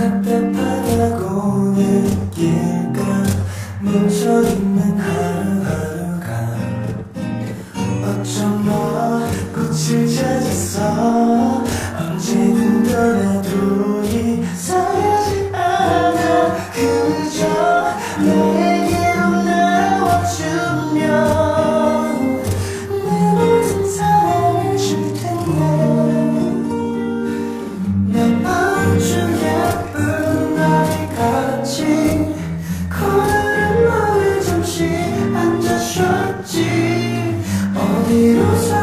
답답하다고 느낄까? 뭉쳐있는 하루하루가 어쩜 너 꽃을 찾았어? 언제든 떠나도 이상하지 않아 그저 너 어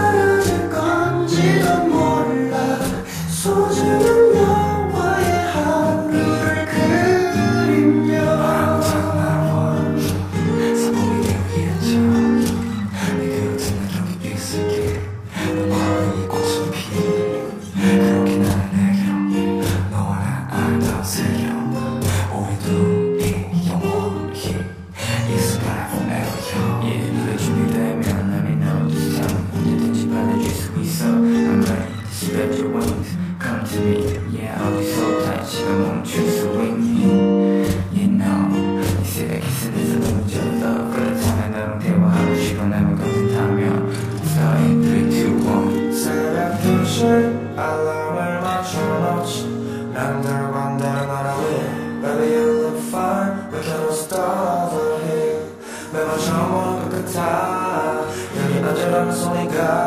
your wings come to me yeah I'll be so tight 시간 멈출 수 있니 You know 이 새벽 기스에서 너무 젖어 그렇다면 너랑 대화하고 싶어 남의 타면 So in 3, 2, 1 새벽 2시 알람을 맞춰놓지 남들과 내 나라 위 Baby you look fine We cannot stop the heat 매번 처음 보는 것 같아 여기 앉으라는 소리가